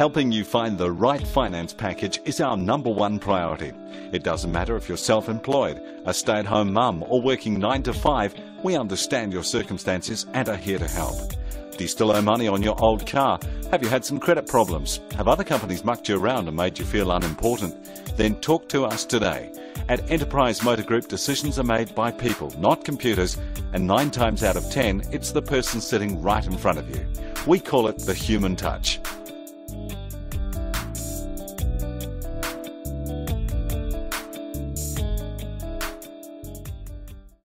Helping you find the right finance package is our number one priority. It doesn't matter if you're self-employed, a stay-at-home mum or working 9 to 5, we understand your circumstances and are here to help. Do you still owe money on your old car? Have you had some credit problems? Have other companies mucked you around and made you feel unimportant? Then talk to us today. At Enterprise Motor Group, decisions are made by people, not computers, and nine times out of ten, it's the person sitting right in front of you. We call it the human touch.